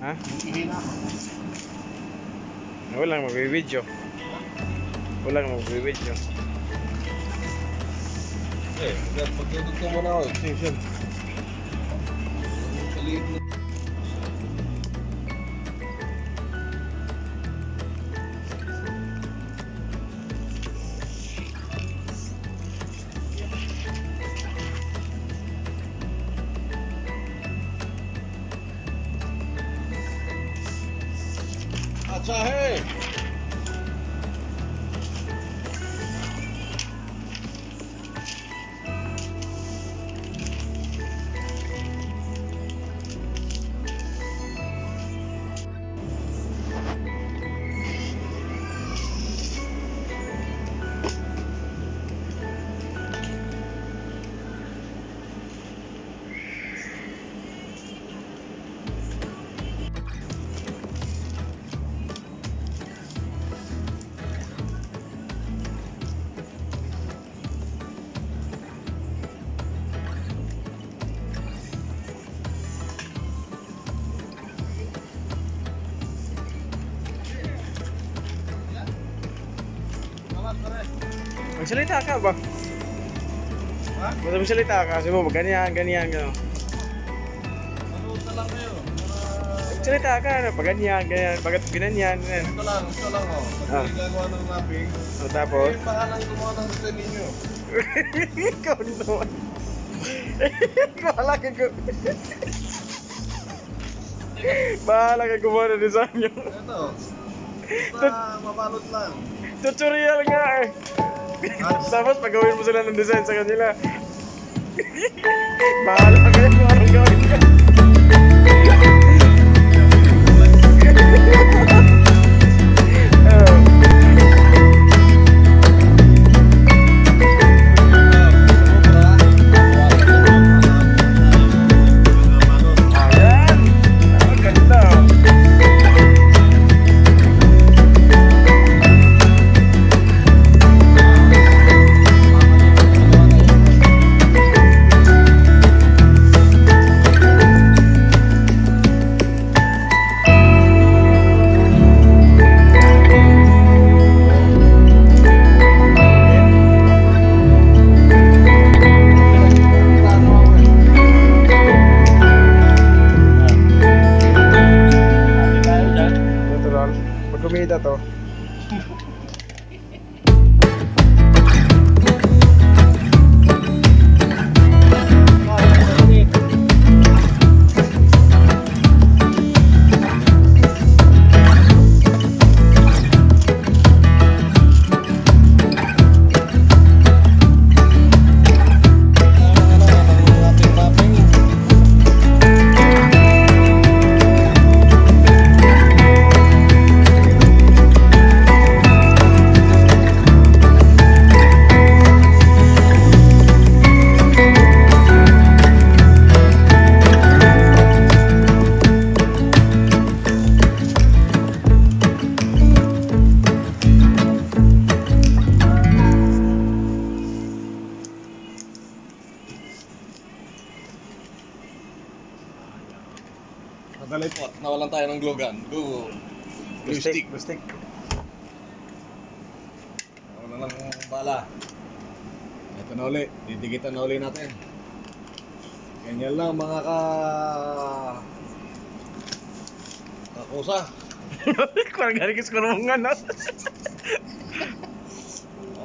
Ha? Walang magbibidyo. Walang magbibidyo. Eh, pagkudod ka muna ako. Extension. Kaliit na. That's hey. Magsalita ka ba? Ha? Magsalita ka. Sabi mo, ganyan, ganyan, gano'n. Ano na lang kayo? Magsalita ka, ano, pag ganyan, ganyan, pag ganyan, ganyan. Ito lang, ito lang oh. Pag Ah. gagawa ng mapping, O, tapos? eh, pangalan gumawa ng gusto ninyo. Ikaw naman. Bahala ka ko. Bahala ka gumawa ng design nyo. Ito. Basta mabalot lang. Tutorial nga eh. Tapos pagawin mo sila ng design sa kanila. Bahala kayo kung anong gawin Madali po, nawalan tayo ng glue gun. Glue, glue stick. Glue stick. Nawalan ng bala. Ito na uli, didigitan na uli natin. Ganyan lang mga ka... Kakusa. Kurang galing ko naman nga.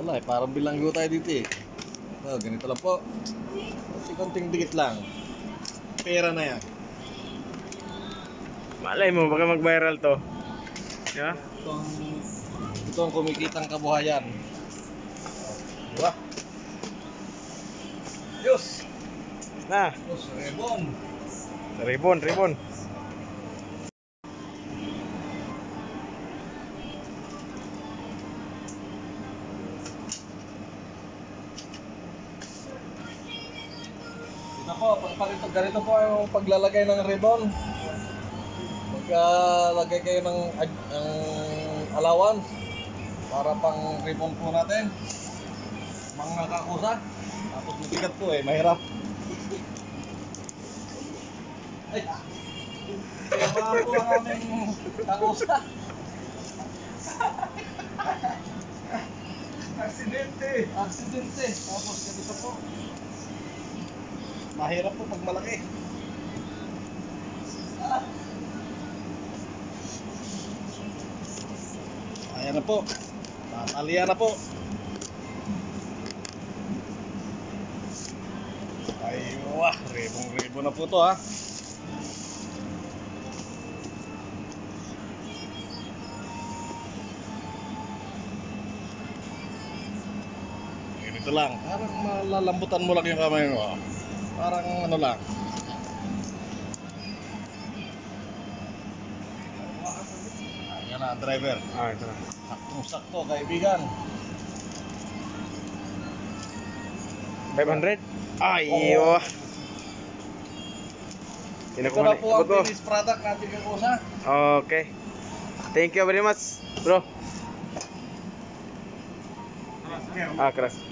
Wala eh, parang bilanggo tayo dito eh. Ito, ganito lang po. Konting dikit lang. Pera na yan. Malay mo, baka mag-viral to. Yeah? Ito ang, ito ang kumikitang kabuhayan. Diba? Diyos! Na, Diyos, rebong! ribon, ribon. Ito po, pag, pag ito, ganito po yung paglalagay ng ribbon. Paglalagay kayo ng, ad- ng allowance para pang ribbon po natin. Mga kakusa. Tapos mabigat po eh, mahirap. Ay! Kaya po ang aming kakusa. Aksidente. Aksidente. Tapos ganito po. Mahirap po pag malaki. Na po. Tatalian na po. Ay, wah, ribong-ribo na po to ha. Ganito lang. Parang malalambutan mo lang yung kamay mo. Parang ano lang. Na, driver. Ah, ito na. Saktong-sakto, kaibigan. 500? Ay, iyo. Ito na po ang finished product natin kakusa. Okay. Thank you very much, bro. Ah, keras.